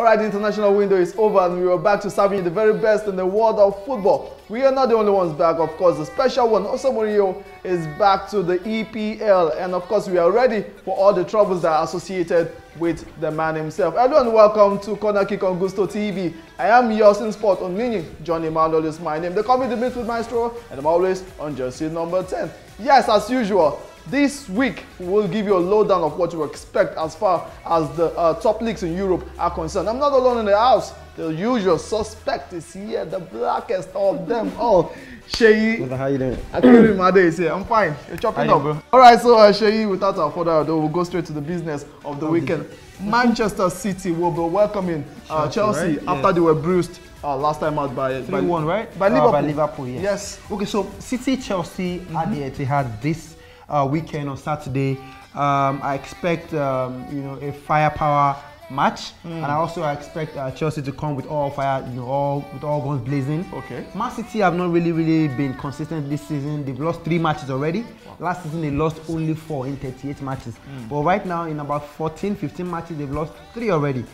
Alright, the international window is over and we are back to serving you the very best in the world of football. We are not the only ones back, of course. The special one, Jose Mourinho, is back to the EPL. And of course, we are ready for all the troubles that are associated with the man himself. And welcome to Corner Kick on Gusto TV. I am yours in sport on Mini. Johnny Manuel is my name. They call me the Midfield Maestro, and I'm always on jersey number 10. Yes, as usual, this week, we'll give you a lowdown of what to expect as far as the uh, top leagues in Europe are concerned. I'm not alone in the house. The usual suspect is here, the blackest of them all. Sheyi. How you doing? Akérèdé Made is here. I'm fine. You're chopping up. bro? All right, so uh, Sheyi, without our further ado, we'll go straight to the business of the weekend. Manchester City will be welcoming uh, Chelsea, right? after they were bruised uh, last time out by by, 3-1, right? By Uh, Liverpool. by Liverpool, yes. Yes. Okay, so City Chelsea at the Etihad this uh, weekend on Saturday. Um, I expect um, you know a firepower match, and I also expect uh, Chelsea to come with all fire, you know, all with all guns blazing. Okay. Man City have not really, really been consistent this season. They've lost three matches already. Last season they lost only four in 38 matches. But right now, in about 14, 15 matches, they've lost three already.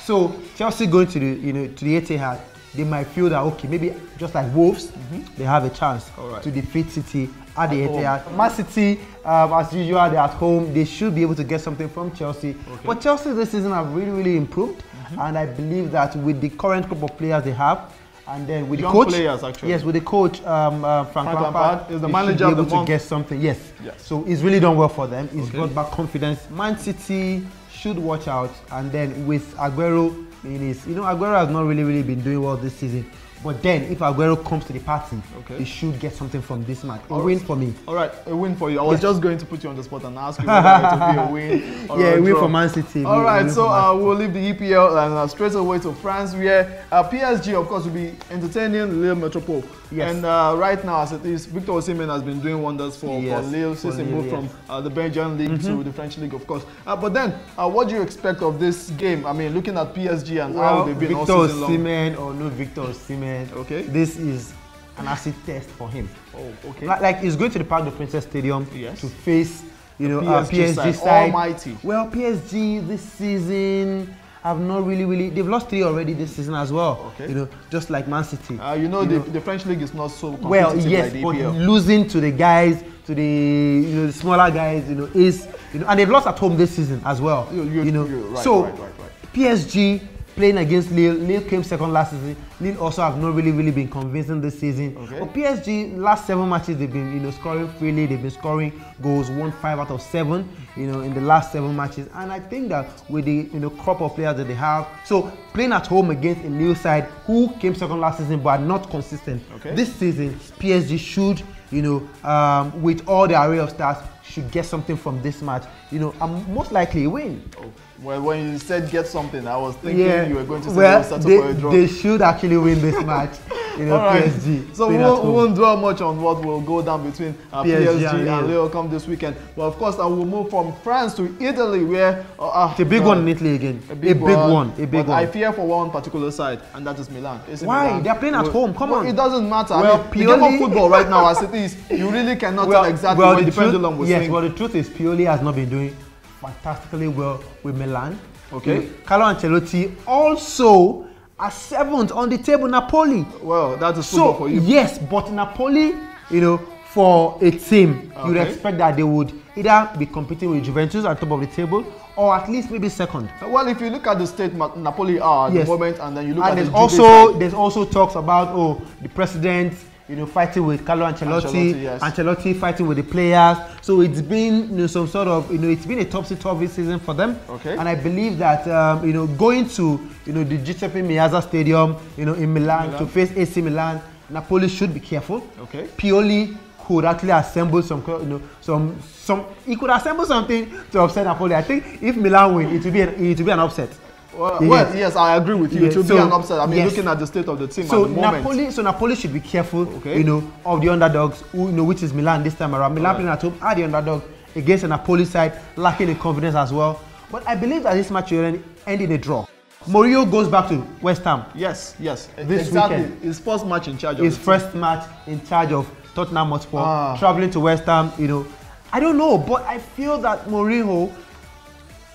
so Chelsea going to the, you know, to the Etihad, they might feel that okay, maybe just like Wolves, they have a chance Alright. to defeat City at the At home. Etihad. Man City, um, as usual, they're at home. They should be able to get something from Chelsea. But Chelsea this season have really, really improved, and I believe that with the current group of players they have, and then with Young the coach, players, actually. yes, with the coach um, uh, Frank, Frank Lampard, is the manager should be of the able month. to get something. Yes. Yes. So he's really done well for them. He's Okay. got back confidence. Man City should watch out, and then with Aguero in his, you know, Aguero has not really, really been doing well this season. But then, if Aguero comes to the party, Okay. he should get something from this match. A All win right. for me. All right, a win for you. I was Yes. just going to put you on the spot and ask you whether it would be a win or Yeah, a a win for Man City. All right, so uh, we'll leave the EPL and uh, straight away to France, where uh, PSG, of course, will be entertaining Lille Metropole. Yes. And uh, right now, as it is, Victor Osimhen has been doing wonders for, Yes, for Lille since he moved yes. Mm-hmm. from uh, the Belgian league to the French league, of course. Uh, but then, uh, what do you expect of this game? I mean, looking at PSG and how they've been Victor all season long. Osimhen or no Victor Osimhen, Okay. this is an acid test for him. Oh, okay. Like, like he's going to the Parc des Princes Stadium Yes. to face, you know, PSG uh, PSG side, side. almighty. Well, PSG this season have not really, really. They've lost three already this season as well. Okay. You know, just like Man City. Uh, you know, the, the French league is not so competitive well, yes, like the but EPL. losing to the guys, to the you know the smaller guys, you know, is you know, and they've lost at home this season as well. You- you- know, you're right, so right, right, right. PSG playing against Lille. Lille came second last season. Lille also have not really, really been convincing this season. Okay. But PSG last seven matches they've been you know scoring freely. They've been scoring goals, one five out of seven. You know, in the last seven matches, and I think that with the you know crop of players that they have, so playing at home against a Lille side who came second last season but are not consistent. Okay. This season, PSG should, you know, um, with all the array of stars, should get something from this match. You know, and most likely win. Oh, Well, when you said get something, I was thinking you were going to say well, they, for a draw. they should actually win this match. You know, right. PSG. So we won't, we won't dwell much on what will go down between uh, PSG, PSG and and Lille. Come this weekend. But of course, I will move from France to Italy, where uh, uh, It's a big one in Italy again. A A big, big, one. A big but one. I fear for one particular side, and that is Milan. AC Why? Milan. They are playing at Well, home. Come well, on. It doesn't matter. Well, I mean, the game of purely- football right now, as it is, you really cannot tell exactly where the, pendulum will yes, swing. well, the truth is, Pioli has not been doing fantastically well with Milan. Okay. Carlo Ancelotti also are seventh on the table, Napoli. well, that is football So for you. yes, but Napoli, you know, for a team, you'd expect that they would either be competing with Juventus at top of the table, or at least maybe second. Well, if you look at the state Napoli are at Yes. the moment, and then you look and at there's the Juve also side, there's also talks about oh the president you know fighting with Carlo Ancelotti, Ancelotti, yes. Ancelotti fighting with the players. So it's been you know some sort of you know it's been a topsy turvy season for them. Okay. And I believe that um, you know going to you know the Giuseppe Meazza Stadium you know in Milan, Milan. to face AC Milan, Napoli should be careful. Okay. Pioli could actually assemble some you know some some he could assemble something to upset Napoli. I think if Milan win, it will be an, it will be an upset. Well, Yes. well, yes, I agree with you. Yes, it will be so- an upset. I mean, yes. looking at the state of the team So at the moment. Napoli, so Napoli should be careful, Okay. you know, of the underdogs, who, you know, which is Milan this time around. Milan Alright. playing at home are the underdog against a Napoli side lacking in confidence as well. But I believe that this match will end, end in a draw. Mourinho goes back to West Ham. Yes, yes. This exactly. weekend. His first match in charge of His the team. first match in charge of Tottenham Hotspur, Ah. traveling to West Ham. You know, I don't know, but I feel that Mourinho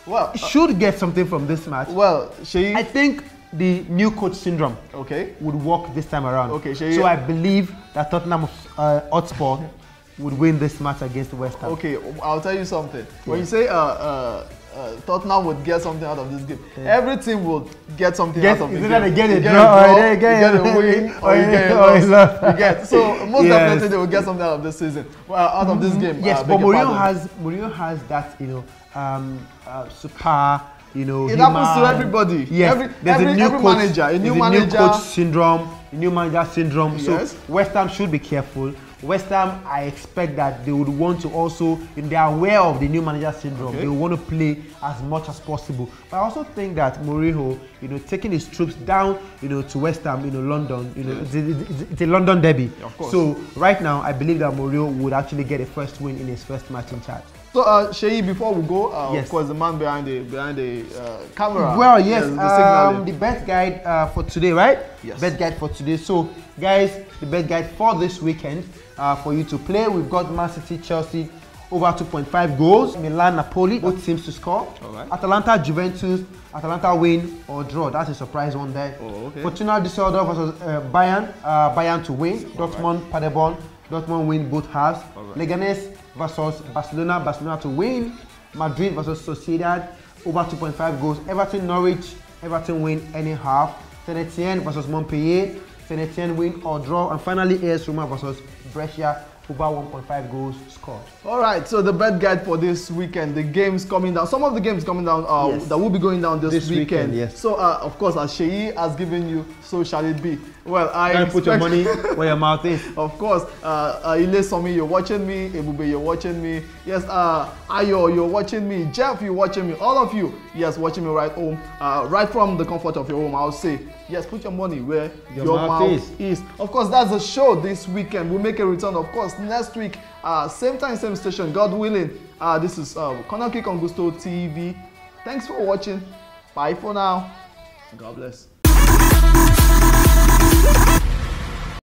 Well, uh, should get something from this match. well, Sheyi. I think the new coach syndrome okay. would work this time around. Okay, Sheyi. So I believe that Tottenham uh, Hotspur would win this match against West Ham. Okay, I'll tell you something. When you say uh, uh, uh, Tottenham would get something out of this game, every team will get something Get- out of the is game. they get a You draw or they get you a- get a win, or you or get a a loss. You get so most Yes. definitely they will get something out of this season. Well, out of this game. Yes, uh, but Mourinho has Mourinho has that you know um, uh, super you know. It happens to human- everybody. Yes, Every- there's every- a new every coach, manager, a new there's manager- coach syndrome, a new manager syndrome. Yes. So West Ham should be careful. West Ham, I expect that they would want to also, they are aware of the new manager syndrome, Okay. they want to play as much as possible. But I also think that Mourinho, you know, taking his troops down, you know, to West Ham, you know, London, you know, it's, it's, it's a London derby. Of course. So right now, I believe that Mourinho would actually get a first win in his first match in charge. So, uh, Sheyi, before we go, uh, Yes. of course, the man behind the behind the uh, camera. Well, yes, the, the um, the bet guide uh, for today, right? Yes. Best guide for today. So, guys, the best guide for this weekend uh, for you to play. We've got Man City, Chelsea over 2.5 goals. Milan, Napoli, both teams to score. Alright. Atalanta, Juventus, Atalanta win or draw. That's a surprise one there. Oh, okay. Fortuna Düsseldorf versus uh, Bayern, uh, Bayern to win. Dortmund, Paderborn, Dortmund win both halves. Alright. Leganes versus Barcelona, Barcelona to win. Madrid versus Sociedad, over 2.5 goals. Everton, Norwich, Everton win any half. Saint Etienne versus Montpellier, Saint Etienne win or draw. And finally, AS Roma versus Brescia, over 1.5 goals scored. All right, so the bet guide for this weekend, the games coming down. Some of the games coming down uh, Yes. that will be going down this, This weekend. weekend, yes. So, uh, of course, as Sheyi has given you, so shall it be. Well, I Gotta put your money where your mouth is. Of course, uh, uh, Ile Somi, you're watching me. Ebube, you're watching me. Yes, uh, Ayo, you're watching me. Jeff, you're watching me. All of you, yes, watching me right home, uh, right from the comfort of your home. I'll say, yes, put your money where your, Your mouth, mouth is. Of course, that's the show this weekend. We'll make a return, of course, next week, uh, same time, same station, God willing. Uh, this is uh, Corner Kick on Gusto TV. Thanks for watching. Bye for now. God bless.